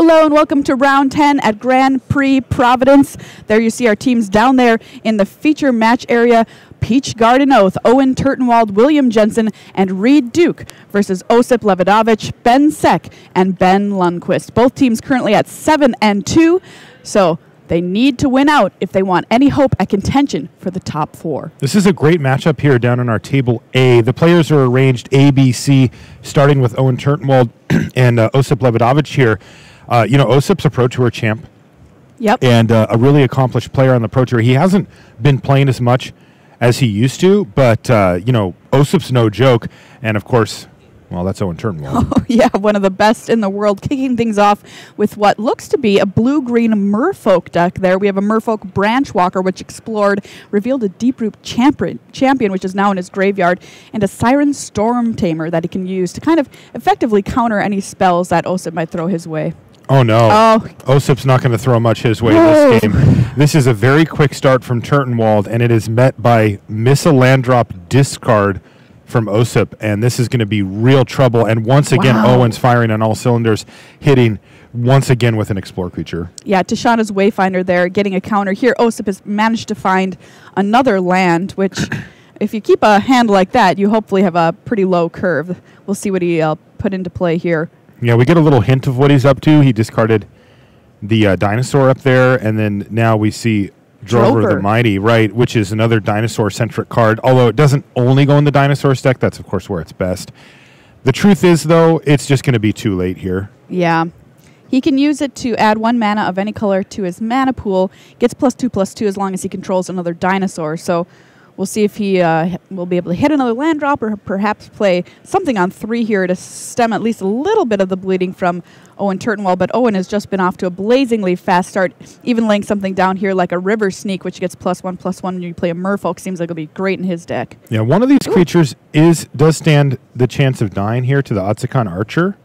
Hello and welcome to round 10 at Grand Prix Providence. There you see our teams down there in the feature match area. Peach Garden Oath, Owen Turtenwald, William Jensen, and Reed Duke versus Osip Lebedowicz, Ben Seck, and Ben Lundquist. Both teams currently at 7 and 2. So they need to win out if they want any hope at contention for the top four. This is a great matchup here down in our table A. The players are arranged A, B, C, starting with Owen Turtenwald and uh, Osip Lebedowicz here. Uh, you know, Osip's a Pro Tour champ Yep. and uh, a really accomplished player on the Pro Tour. He hasn't been playing as much as he used to, but, uh, you know, Osip's no joke. And, of course, well, that's Owen Turtenwald. Oh, yeah, one of the best in the world, kicking things off with what looks to be a blue green merfolk duck there. We have a Merfolk Branchwalker, which explored, revealed a Deeproot Champion, champion, which is now in his graveyard, and a Siren Stormtamer that he can use to kind of effectively counter any spells that Osip might throw his way. Oh no! Oh. Osip's not going to throw much his way No. this game. This is a very quick start from Turtenwald, and it is met by miss a land drop discard from Osip, and this is going to be real trouble. And once again, Wow. Owen's firing on all cylinders, hitting once again with an explore creature. Yeah, Tishana's Wayfinder there, getting a counter here. Osip has managed to find another land, which, if you keep a hand like that, you hopefully have a pretty low curve. We'll see what he uh, put into play here. Yeah, we get a little hint of what he's up to. He discarded the uh, dinosaur up there, and then now we see Drover, Drover. the Mighty, right, which is another dinosaur-centric card. Although it doesn't only go in the dinosaur deck, that's of course where it's best. The truth is, though, it's just going to be too late here. Yeah. He can use it to add one mana of any color to his mana pool. Gets plus two, plus two as long as he controls another dinosaur. So we'll see if he uh, will be able to hit another land drop or perhaps play something on three here to stem at least a little bit of the bleeding from Owen Turtenwald. But Owen has just been off to a blazingly fast start, even laying something down here like a River Sneak, which gets plus one, plus one when you play a Merfolk. Seems like it'll be great in his deck. Yeah, one of these creatures is does stand the chance of dying here to the Atzocan Archer.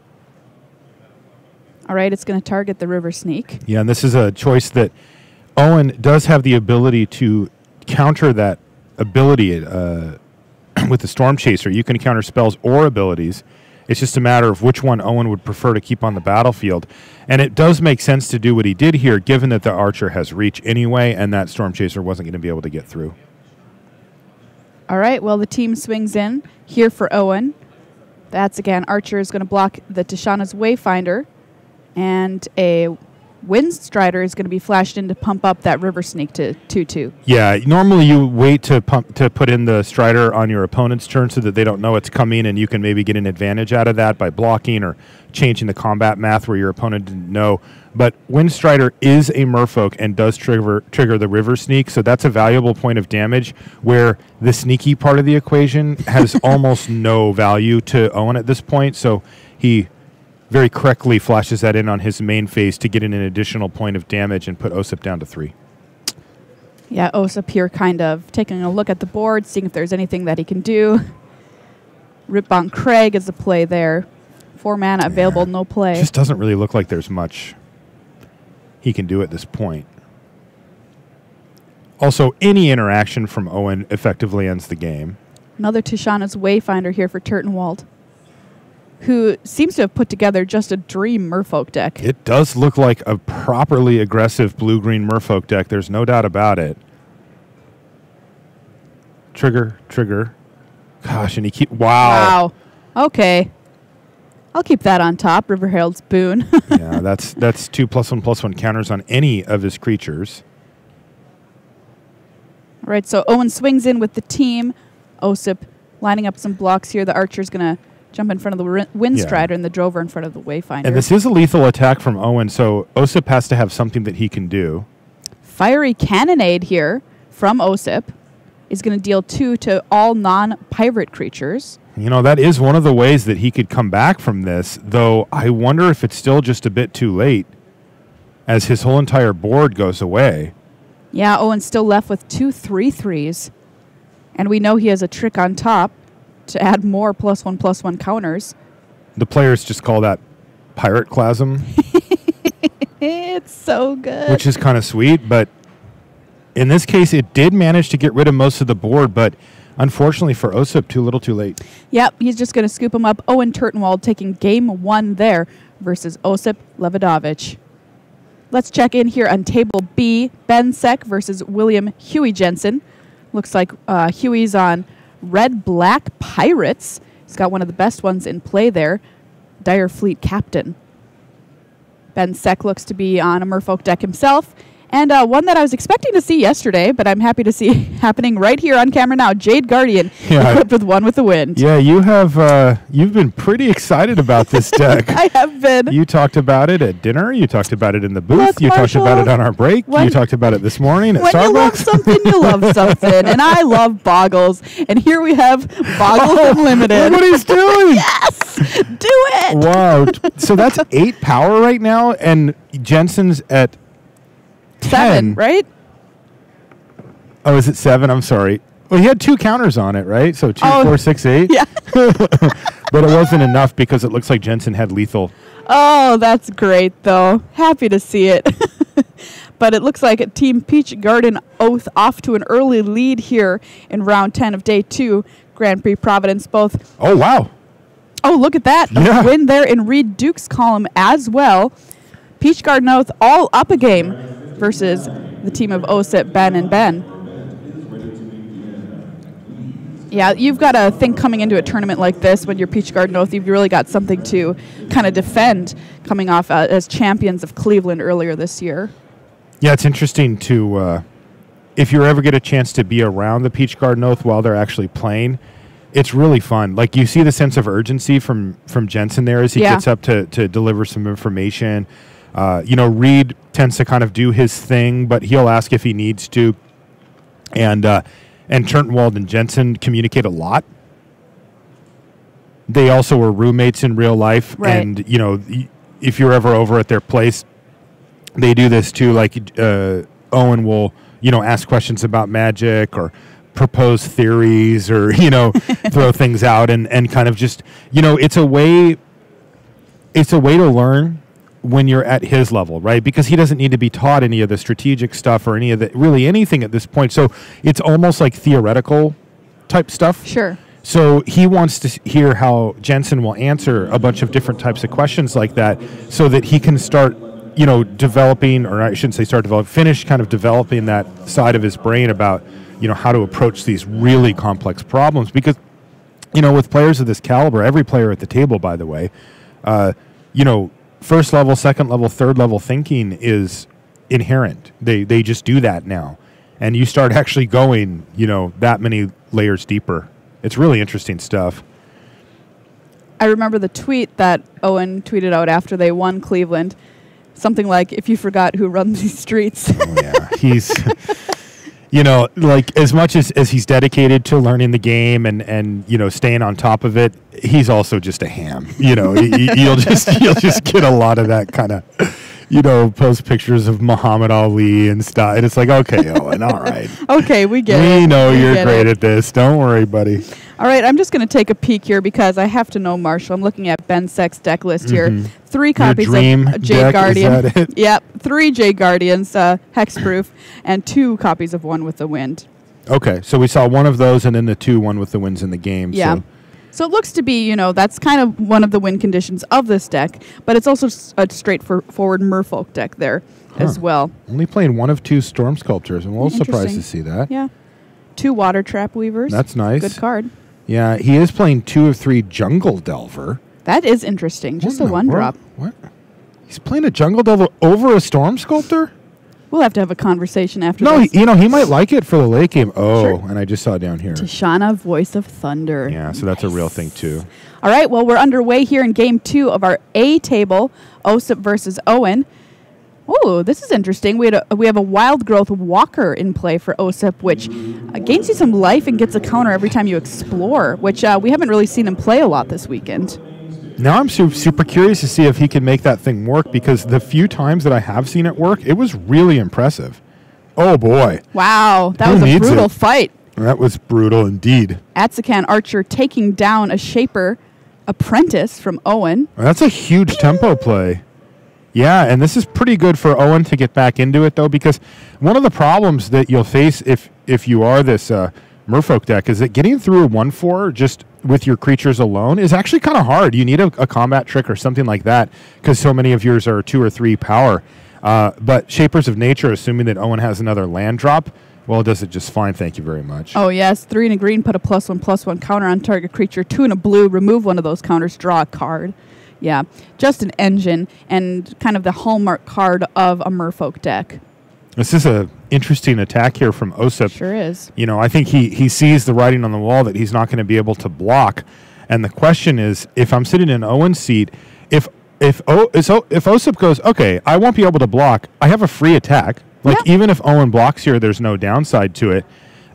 All right, it's going to target the River Sneak. Yeah, and this is a choice that Owen does have the ability to counter that ability uh, with the Storm Chaser. You can counter spells or abilities. It's just a matter of which one Owen would prefer to keep on the battlefield. And it does make sense to do what he did here, given that the Archer has reach anyway, and that Storm Chaser wasn't going to be able to get through. All right, well, the team swings in here for Owen. That's again, Archer is going to block the Tishana's Wayfinder, and a Windstrider is going to be flashed in to pump up that River Sneak to 2 2. Yeah, normally you wait to pump to put in the Strider on your opponent's turn so that they don't know it's coming, and you can maybe get an advantage out of that by blocking or changing the combat math where your opponent didn't know. But Windstrider is a Merfolk and does trigger trigger the River Sneak, so that's a valuable point of damage. Where the sneaky part of the equation has almost no value to Owen at this point, so he very correctly flashes that in on his main phase to get in an additional point of damage and put Osip down to three. Yeah, Osip here kind of taking a look at the board, seeing if there's anything that he can do. Ripbon Craig is the play there. Four mana available, no play. just doesn't really look like there's much he can do at this point. Also, any interaction from Owen effectively ends the game. Another Tishana's Wayfinder here for Turtenwald, who seems to have put together just a dream Merfolk deck. It does look like a properly aggressive blue green merfolk deck, there's no doubt about it. Trigger, trigger. Gosh, and he keep wow. Wow. Okay. I'll keep that on top. River Herald's boon. yeah, that's that's two plus one plus one counters on any of his creatures. All right, so Owen swings in with the team. Osip lining up some blocks here. The Archer's going to jump in front of the Ri- Windstrider and the Drover in front of the Wayfinder. And this is a lethal attack from Owen, so Osip has to have something that he can do. Fiery Cannonade here from Osip is going to deal two to all non pirate creatures. You know, that is one of the ways that he could come back from this, though I wonder if it's still just a bit too late as his whole entire board goes away. Yeah, Owen's still left with two three threes. And we know he has a trick on top to add more plus one plus one counters. The players just call that pirate clasm, It's so good. which is kind of sweet, but In this case, it did manage to get rid of most of the board, but unfortunately for Osip, too little too late. Yep, he's just going to scoop him up. Owen Turtenwald taking game one there versus Osip Lebedowicz. Let's check in here on table B. Ben Seck versus William Huey Jensen. Looks like uh, Huey's on red black pirates. He's got one of the best ones in play there. Dire Fleet Captain. Ben Seck looks to be on a Merfolk deck himself. And uh, one that I was expecting to see yesterday, but I'm happy to see happening right here on camera now. Jade Guardian, Yeah. equipped with one with the wind. Yeah, you have uh, you've been pretty excited about this deck. I have been. you talked about it at dinner. You talked about it in the booth. Look, you talked about it on our break. when- you talked about it this morning at when you love something, you love something. And I love Boggles. And here we have Boggles Unlimited. Look what he's doing! yes! Do it! wow. So that's eight power right now, and Jensen's at Seven, 10. right? Oh, is it seven? I'm sorry. Well, he had two counters on it, right? So two, Oh. four, six, eight. Yeah. But it wasn't enough because it looks like Jensen had lethal. Oh, that's great, though. Happy to see it. but it looks like a Team Peach Garden Oath off to an early lead here in round 10 of day two. Grand Prix Providence both. Oh wow. Oh, look at that. Yeah. A win there in Reed Duke's column as well. Peach Garden Oath all up a game versus the team of OSIP, Ben and Ben. Yeah, you've got to think coming into a tournament like this when you're Peach Garden Oath, you've really got something to kind of defend coming off uh, as champions of Cleveland earlier this year. Yeah, it's interesting to uh, if you ever get a chance to be around the Peach Garden Oath while they're actually playing. It's really fun. Like you see the sense of urgency from from Jensen there as he Yeah. gets up to to deliver some information. Uh, you know, Reed tends to kind of do his thing, but he'll ask if he needs to. And uh, and Turnwald and Jensen communicate a lot. They also were roommates in real life, Right. and you know, if you're ever over at their place, they do this too. Like uh, Owen will, you know, ask questions about magic or propose theories or you know throw things out and and kind of just you know it's a way it's a way to learn when you're at his level right because he doesn't need to be taught any of the strategic stuff or any of the really anything at this point so it's almost like theoretical type stuff Sure. so he wants to hear how Jensen will answer a bunch of different types of questions like that so that he can start, you know, developing, or I shouldn't say start developing, finish kind of developing that side of his brain about, you know, how to approach these really complex problems. Because, you know, with players of this caliber, every player at the table, by the way, uh, you know, first level, second level, third level thinking is inherent. They, they just do that now. And you start actually going, you know, that many layers deeper. It's really interesting stuff. I remember the tweet that Owen tweeted out after they won Cleveland. Something like, if you forgot who runs these streets. Oh, yeah, he's, you know, like as much as, as he's dedicated to learning the game and and you know staying on top of it, he's also just a ham. You know, he, you'll just you'll just get a lot of that kind of. You know, post pictures of Muhammad Ali and stuff, and it's like, okay, Owen, all right, okay, we get it. we know We you're great it. at this. Don't worry, buddy. All right, I'm just going to take a peek here because I have to know Marshall. I'm looking at Ben Seck's deck list here. Three copies Mm-hmm. of Jade deck, Guardian. Yep, three Jade Guardians, uh, hexproof, and two copies of One with the Wind. Okay, so we saw one of those, and then the two, one with the wins in the game. Yeah. So. So it looks to be, you know, that's kind of one of the win conditions of this deck, but it's also a straightforward Merfolk deck there as well. Only playing one of two storm sculptures. I'm a little surprised to see that. Yeah. Two Watertrap Weavers. That's nice. Good card. Yeah, he is playing two of three Jungle Delver. That is interesting. Just What a one world? drop. What? He's playing a Jungle Delver over a Storm Sculptor? We'll have to have a conversation after No, this. you know, he might like it for the late game. Oh, Sure. and I just saw down here. Tishana, Voice of Thunder. Yeah, so that's a real thing, too. All right, well, we're underway here in game two of our A table, Osip versus Owen. Oh, this is interesting. We, had a, we have a Wildgrowth Walker in play for Osip, which uh, gains you some life and gets a counter every time you explore, which uh, we haven't really seen him play a lot this weekend. Now I'm su- super curious to see if he can make that thing work because the few times that I have seen it work, it was really impressive. Oh, boy. Wow, that Who was a brutal it? fight. That was brutal indeed. Atzocan Archer taking down a Shaper apprentice from Owen. That's a huge tempo play. Yeah, and this is pretty good for Owen to get back into it though, because one of the problems that you'll face if if you are this uh, Merfolk deck is that getting through a one four just with your creatures alone is actually kind of hard. You need a, a combat trick or something like that because so many of yours are two or three power. Uh, but Shapers of Nature, assuming that Owen has another land drop, well, it does it just fine. Thank you very much. Oh yes, three and a green, put a plus one plus one counter on target creature. Two and a blue, remove one of those counters, draw a card. Yeah, just an engine and kind of the hallmark card of a Merfolk deck. This is a interesting attack here from Osip. Sure is. You know, I think he he sees the writing on the wall that he's not going to be able to block, and the question is, if I'm sitting in Owen's seat, if if o, if, if Osip goes, okay, I won't be able to block. I have a free attack. Like Yeah. even if Owen blocks here, there's no downside to it.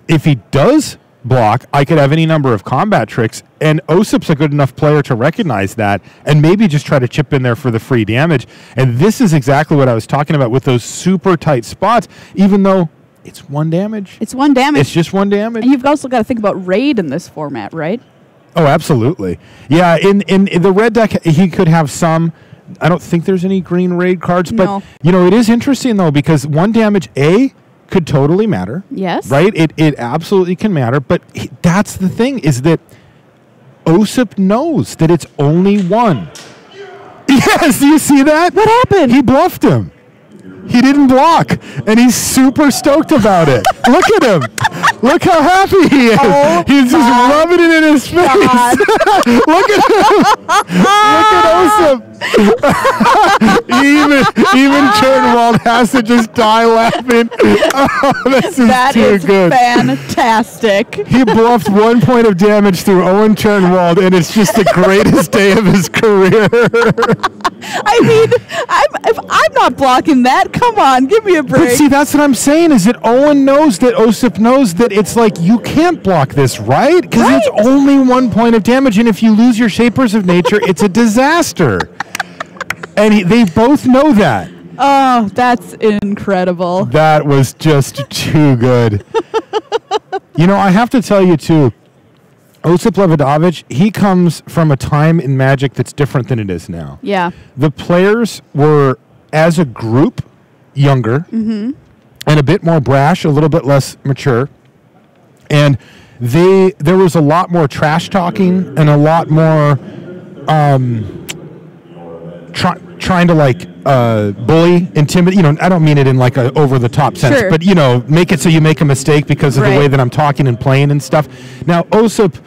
If he does block, I could have any number of combat tricks, and Osip's a good enough player to recognize that and maybe just try to chip in there for the free damage. And this is exactly what I was talking about with those super tight spots, even though it's one damage. It's one damage. It's just one damage. and you've also got to think about raid in this format, right? Oh, absolutely. Yeah, in, in in the red deck, he could have some. I don't think there's any green raid cards, but No. you know it is interesting though because one damage A could totally matter, Yes. right? It it absolutely can matter, but that's the thing is that Osip knows that it's only one. Yes, do you see that? What happened? He bluffed him. He didn't block, and he's super stoked about it. Look at him. Look how happy he is. Oh he's just rubbing it in his face. Look at him. Look at Osip. even even Turnwald has to just die laughing. Oh, this is That too is good. fantastic. He bluffed one point of damage through Owen Turnwald, and it's just the greatest day of his career. I mean, I'm, not blocking that, come on, give me a break. But see, that's what I'm saying is that Owen knows that Osip knows that it's like you can't block this, right? Because Right. it's only one point of damage, and if you lose your Shapers of Nature, it's a disaster. And he, they both know that. oh, that's incredible. That was just too good. you know, I have to tell you too, Osip Lebedowicz, he comes from a time in Magic that's different than it is now. Yeah. the players were as a group younger and a bit more brash a little bit less mature and they there was a lot more trash talking and a lot more um try, trying to like uh, bully intimidate you know i don't mean it in like a over the top sense Sure. but you know make it so you make a mistake because of the way that i'm talking and playing and stuff now osip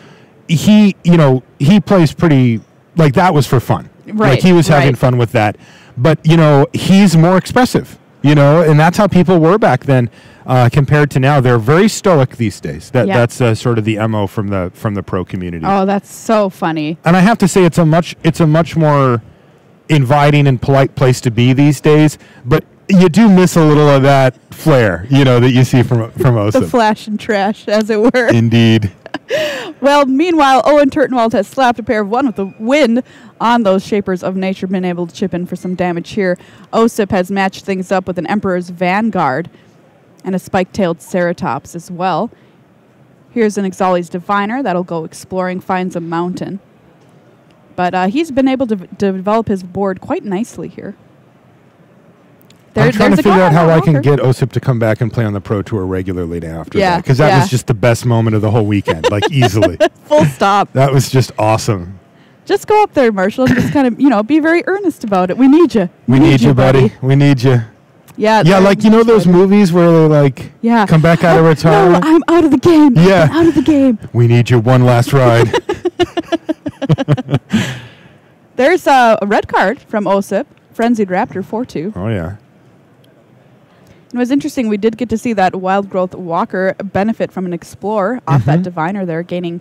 he you know he plays pretty like that was for fun Right. like Right, he was having right. fun with that but you know he's more expressive you know and that's how people were back then uh, compared to now they're very stoic these days that Yeah. that's uh, sort of the mo from the from the pro community Oh, that's so funny. and i have to say it's a much it's a much more inviting and polite place to be these days but you do miss a little of that flair you know that you see from from The flash and trash, as it were. indeed Well, meanwhile, Owen Turtenwald has slapped a pair of one with the wind on those Shapers of Nature, been able to chip in for some damage here. Osip has matched things up with an Emperor's Vanguard and a spike-tailed Ceratops as well. Here's an Ixalli's Diviner that'll go exploring, finds a mountain. But uh, he's been able to, develop his board quite nicely here. There- I'm trying to figure out how I can get Osip to come back and play on the Pro Tour regularly now after Yeah, that. Because that yeah. was just the best moment of the whole weekend, like easily. Full stop. That was just awesome. Just go up there, Marshall, and just kind of, you know, be very earnest about it. We need you. We, need, you, buddy. We need you. Yeah. Yeah, like you know those so. movies where they like Yeah. come back out of retirement. No. I'm out of the game. Yeah. I'm out of the game. we need you one last ride. There's uh, a red card from OSIP, Frenzied Raptor 4 2. oh yeah. It was interesting. We did get to see that Wildgrowth Walker benefit from an Explorer off that Mhm. Diviner there, gaining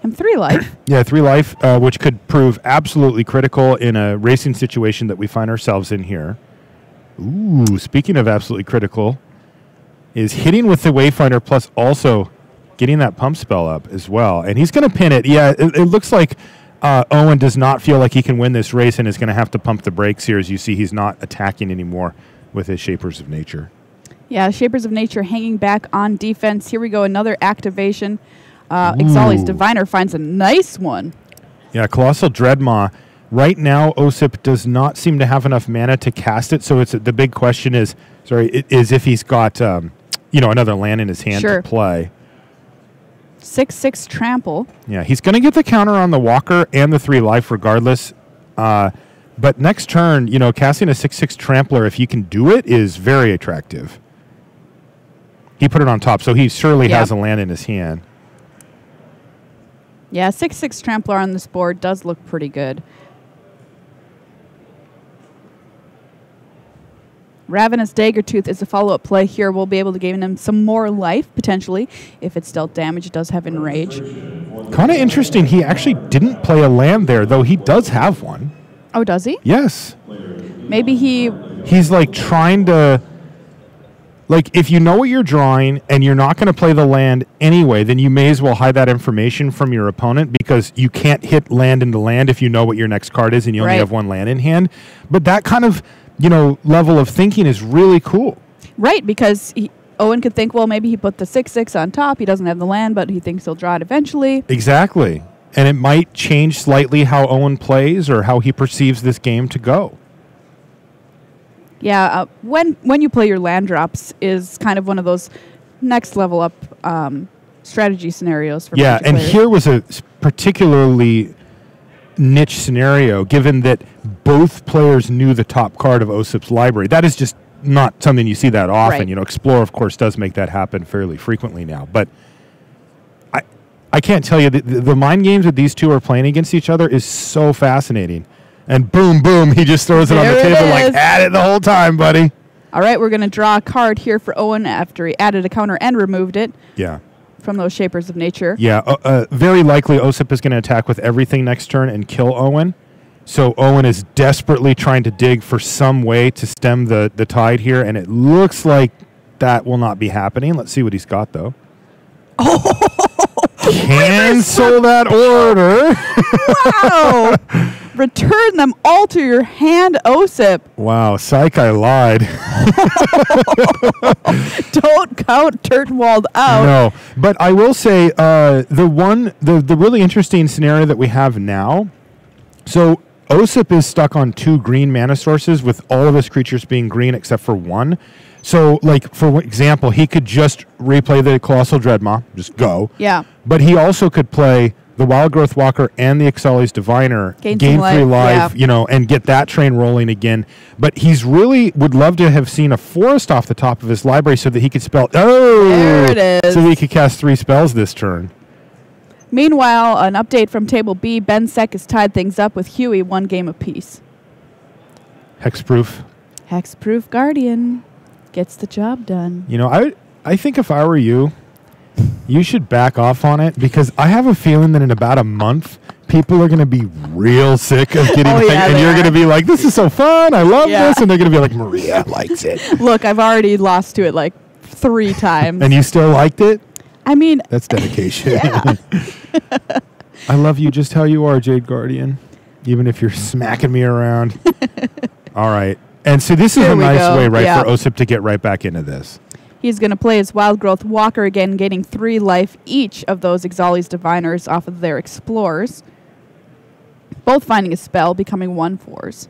him three life. Yeah, three life, uh, which could prove absolutely critical in a racing situation that we find ourselves in here. Ooh, speaking of absolutely critical, is hitting with the Wayfinder plus also getting that pump spell up as well. And he's going to pin it. Yeah, it, it looks like uh, Owen does not feel like he can win this race and is going to have to pump the brakes here. As you see, he's not attacking anymore with his Shapers of Nature. Yeah, Shapers of Nature hanging back on defense. Here we go, another activation. Uh, Ixalli's Diviner finds a nice one. Yeah, Colossal Dreadmaw Right now, Osip does not seem to have enough mana to cast it. So it's the big question is, sorry, is if he's got, um, you know, another land in his hand Sure. to play. Six six trample. Yeah, he's going to get the counter on the Walker and the three life regardless. Uh, but next turn, you know, casting a six six trampler, if you can do it, is very attractive. He put it on top, so he surely Yeah. has a land in his hand. Yeah, six six trampler on this board does look pretty good. Ravenous Daggertooth is a follow-up play here. We'll be able to gain him some more life potentially if it's dealt damage. It does have enrage. Kind of interesting. He actually didn't play a land there, though he does have one. Oh, does he? Yes. Maybe he. He's like trying to. Like, if you know what you're drawing and you're not going to play the land anyway, then you may as well hide that information from your opponent because you can't hit land into land if you know what your next card is and you only Right. have one land in hand. But that kind of, you know, level of thinking is really cool. Right, because he, Owen could think, well, maybe he put the six six on top. He doesn't have the land, but he thinks he'll draw it eventually. Exactly. And it might change slightly how Owen plays or how he perceives this game to go. Yeah, uh, when when you play your land drops is kind of one of those next level up um, strategy scenarios for Yeah, and players. here was a particularly niche scenario given that both players knew the top card of OSIP's library. That is just not something you see that often. Right. You know, Explore, of course, does make that happen fairly frequently now. But I, I can't tell you, the, the the mind games that these two are playing against each other is so fascinating. And boom, boom, he just throws it on the it table like, is. at it the whole time, buddy. All right, we're going to draw a card here for Owen after he added a counter and removed it Yeah. from those Shapers of Nature. Yeah, uh, uh, very likely Osip is going to attack with everything next turn and kill Owen. So Owen is desperately trying to dig for some way to stem the, the tide here, and it looks like that will not be happening. Let's see what he's got, though. Cancel that order. Wow! Return them all to your hand, Osip. wow, psych, I lied. Don't count Turtenwald out. No, but I will say uh, the one, the, the really interesting scenario that we have now. So Osip is stuck on two green mana sources with all of his creatures being green except for one. So, like for example, he could just replay the Colossal Dreadmaw, just go. Yeah. But he also could play the Wildgrowth Walker and the Ixalli's Diviner, Gain gain three life, life, yeah. you know, and get that train rolling again. But he's really would love to have seen a forest off the top of his library so that he could spell. Oh, There it is. So he could cast three spells this turn. Meanwhile, an update from Table B Ben Seck has tied things up with Huey one game apiece. Hexproof. Hexproof Guardian gets the job done. You know, I I think if I were you, you should back off on it because I have a feeling that in about a month. People are going to be real sick of getting Oh, thing, yeah, and you're going to be like, "This is so fun! I love Yeah. this," and they're going to be like, "Maria likes it," Look, I've already lost to it like three times. and you still liked it. I mean, That's dedication. I love you just how you are, Jade Guardian, even if you're smacking me around. All right. And so this is Here a nice go. way, right, Yeah. for Osip to get right back into this. he's going to play his Wildgrowth Walker again, gaining three life each of those Ixalli's Diviners off of their Explorers. Both finding a spell, becoming one fours.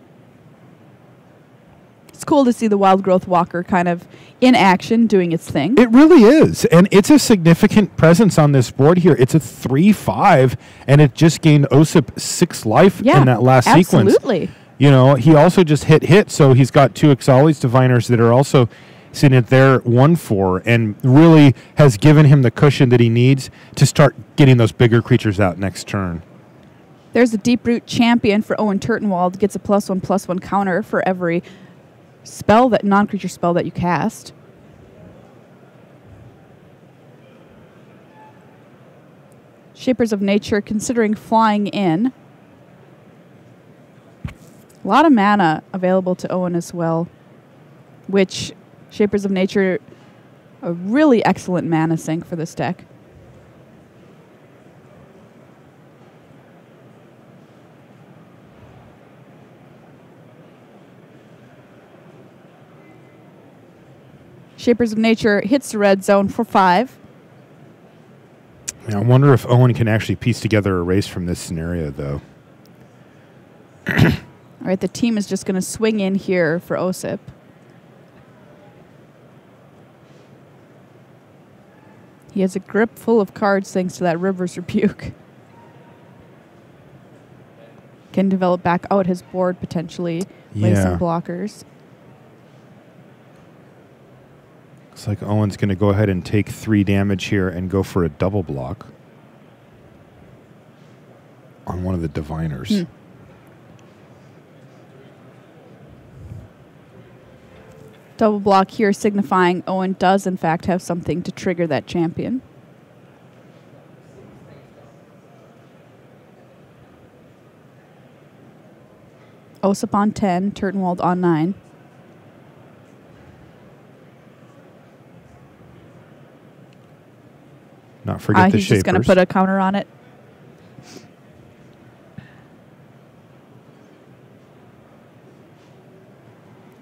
It's cool to see the Wildgrowth Walker kind of in action, doing its thing. It really is. And it's a significant presence on this board here. It's a 3 5, and it just gained Osip six life yeah, in that last sequence. absolutely. You know, he also just hit hit, so he's got two Ixalli's Diviners that are also sitting at their 1 4 and really has given him the cushion that he needs to start getting those bigger creatures out next turn. There's a Deeproot Champion for Owen Turtenwald. Gets a plus one, plus one counter for every spell that non creature spell that you cast. Shapers of Nature considering flying in. A lot of mana available to Owen as well, which Shapers of Nature, a really excellent mana sink for this deck. Shapers of Nature hits the red zone for five. I wonder if Owen can actually piece together a race from this scenario, though. All right, the team is just going to swing in here for Osip. He has a grip full of cards thanks to that River's Rebuke. Can develop back out his board potentially, lay Yeah. some blockers. Looks like Owen's going to go ahead and take three damage here and go for a double block on one of the diviners. Hmm. Double block here signifying Owen does in fact have something to trigger that champion. Osip on 10, Turtenwald on 9. Not forget Uh, the he's just going to put a counter on it.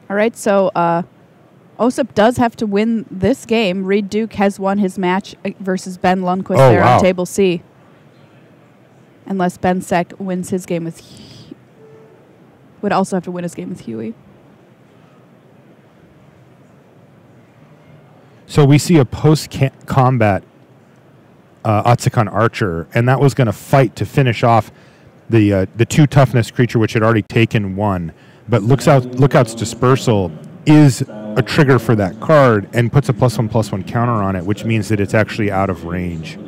All right, so uh, Osip does have to win this game. Reed Duke has won his match uh, versus Ben Lundquist Oh, there wow. on table C. Unless Ben Seck wins his game with. Hu- would also have to win his game with Huey. So we see a post combat uh, Atzocan archer, and that was going to fight to finish off the uh, the two toughness creature, which had already taken one. But looks out, lookout's dispersal is a trigger for that card and puts a plus one plus one counter on it, which means that it's actually out of range.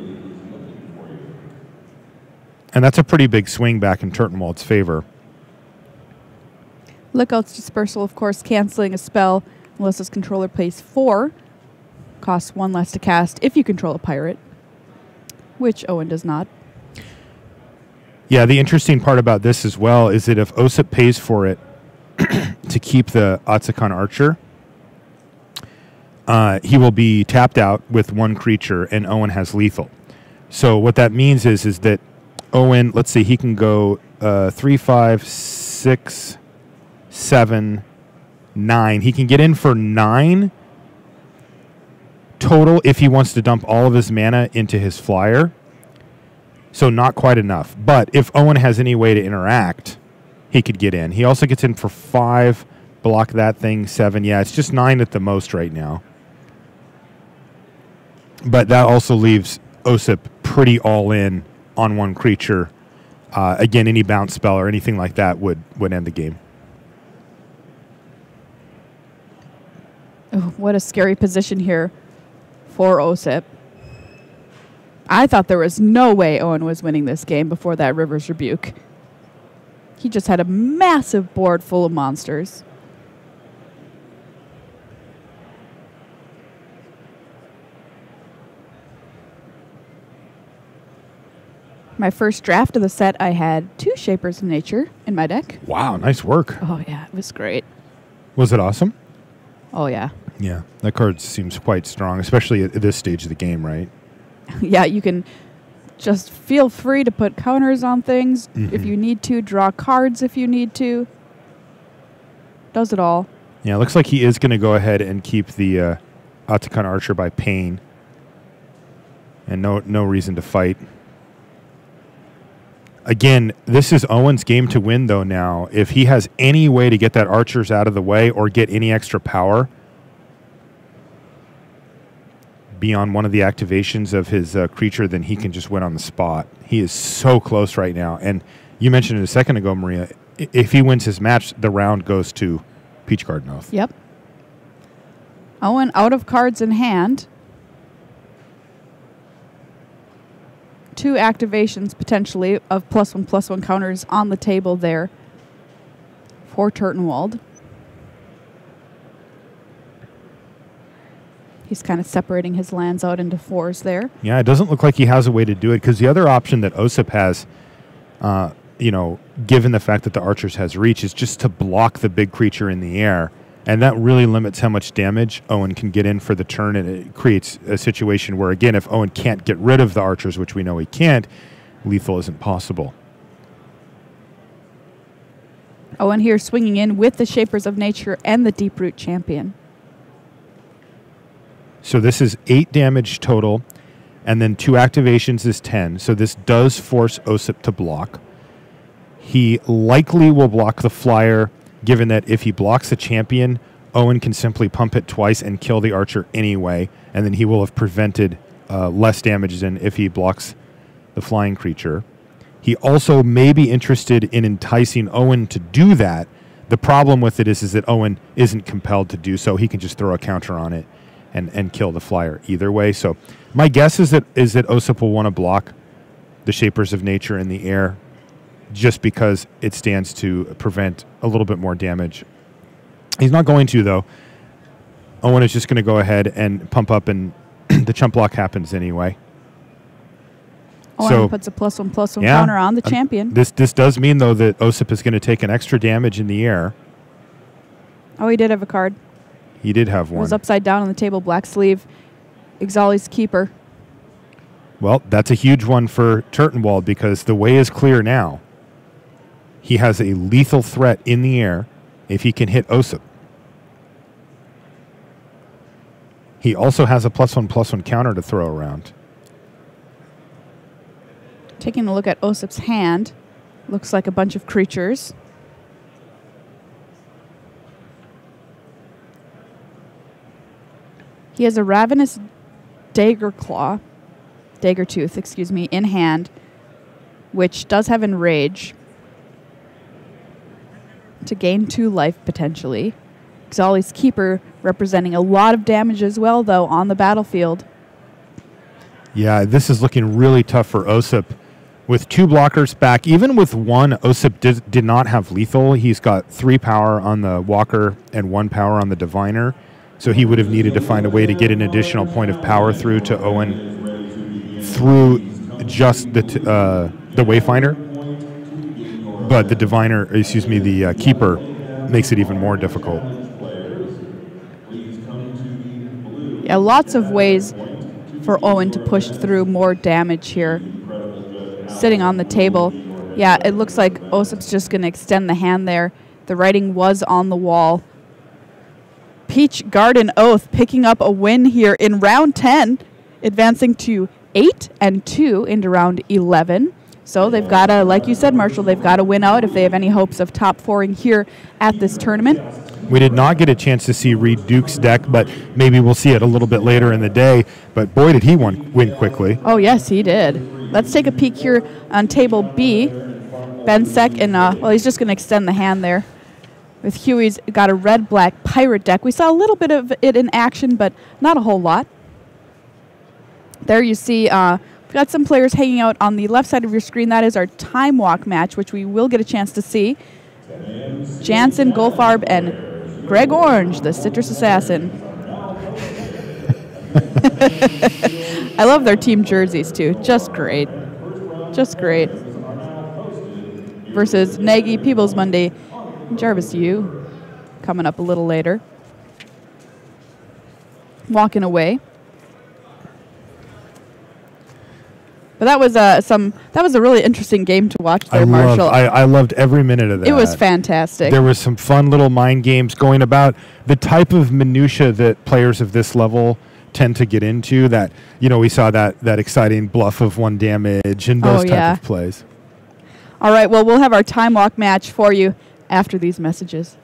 And that's a pretty big swing back in Turtenwald's favor. Lookout's dispersal, of course, canceling a spell unless its controller plays four. Costs one less to cast if you control a pirate, which Owen does not. Yeah, the interesting part about this as well is that if Osip pays for it to keep the Atzocan Archer, uh, he will be tapped out with one creature, and Owen has lethal. So what that means is is that Owen, let's see, he can go uh, three, five, six, seven, nine. He can get in for nine total if he wants to dump all of his mana into his flyer. So not quite enough. But if Owen has any way to interact, he could get in. He also gets in for five, block that thing, seven. Yeah, it's just nine at the most right now. But that also leaves Osip pretty all in on one creature. Uh, again, any bounce spell or anything like that would, would end the game. Oh, what a scary position here for Osip. I thought there was no way Owen was winning this game before that Rivers Rebuke. He just had a massive board full of monsters. My first draft of the set, I had two Shapers of Nature in my deck. Wow, nice work. Oh, yeah, it was great. Was it awesome? Oh, yeah. Yeah, that card seems quite strong, especially at this stage of the game, right? yeah, you can just feel free to put counters on things if Mhm. you need to, draw cards if you need to. Does it all. Yeah, it looks like he is going to go ahead and keep the uh, Atzocan Archer by pain. And no, no reason to fight. Again, this is Owen's game to win, though, now. If he has any way to get that Archers out of the way or get any extra power beyond one of the activations of his uh, creature, then he can just win on the spot. He is so close right now. And you mentioned it a second ago, Maria. If he wins his match, the round goes to Peach Garden Oath. Yep. Owen out of cards in hand. Two activations potentially of plus one plus one counters on the table there for Turtenwald. He's kind of separating his lands out into fours there. Yeah, it doesn't look like he has a way to do it because the other option that Osip has, uh, you know, given the fact that the archers has reach, is just to block the big creature in the air, and that really limits how much damage Owen can get in for the turn, and it creates a situation where, again, if Owen can't get rid of the archers, which we know he can't, lethal isn't possible. Owen here swinging in with the Shapers of Nature and the Deeproot Champion. So this is eight damage total, and then two activations is ten. So this does force Osip to block. He likely will block the flyer, given that if he blocks the champion, Owen can simply pump it twice and kill the archer anyway, and then he will have prevented uh, less damage than if he blocks the flying creature. He also may be interested in enticing Owen to do that. The problem with it is, is that Owen isn't compelled to do so. He can just throw a counter on it and, and kill the flyer either way. So my guess is that is that Osip will want to block the Shapers of Nature in the air just because it stands to prevent a little bit more damage. He's not going to though. Owen is just going to go ahead and pump up, and the chump block happens anyway. Owen So- puts a plus one plus one Yeah. counter on the champion. This this does mean though that Osip is going to take an extra damage in the air. oh, he did have a card. He did have It one. was upside down on the table, black sleeve. Ixalli's keeper. Well, that's a huge one for Turtenwald because the way is clear now. He has a lethal threat in the air if he can hit Osip. He also has a plus one plus one counter to throw around. Taking a look at Osip's hand, looks like a bunch of creatures. He has a ravenous dagger claw, dagger tooth, excuse me, in hand, which does have enrage to gain two life potentially. Ixalli's keeper representing a lot of damage as well, though, on the battlefield. Yeah, this is looking really tough for Osip. With two blockers back, even with one, Osip did, did not have lethal. He's got three power on the Walker and one power on the Diviner. So he would have needed to find a way to get an additional point of power through to Owen through just the, t- uh, the Wayfinder. But the Diviner, excuse me, the uh, Keeper makes it even more difficult. Yeah, lots of ways for Owen to push through more damage here. Sitting on the table. Yeah, it looks like Osip's just going to extend the hand there. The writing was on the wall. Peach Garden Oath picking up a win here in round 10, advancing to 8 and 2 into round 11. So they've got to, like you said, Marshall, they've got to win out if they have any hopes of top fouring here at this tournament. We did not get a chance to see Reed Duke's deck, but maybe we'll see it a little bit later in the day. But boy, did he win, win quickly. Oh, yes, he did. Let's take a peek here on table B. Ben Seck, and uh, well, he's just going to extend the hand there. With Huey's got a red black pirate deck. We saw a little bit of it in action, but not a whole lot. There you see, uh, we've got some players hanging out on the left side of your screen. That is our time walk match, which we will get a chance to see. Jansen, Golfarb, and Greg Orange, the citrus assassin. I love their team jerseys too. Just great. Just great. Versus Nagy, Peebles Monday, Jarvis Yu coming up a little later. Walking away. But that was uh, some that was a really interesting game to watch there, I loved, Marshall. I, I loved every minute of that. it was fantastic. There was some fun little mind games going about the type of minutia that players of this level tend to get into. That you know, we saw that that exciting bluff of one damage and Oh, those type yeah. of plays. All right, well, we'll have our time walk match for you after these messages.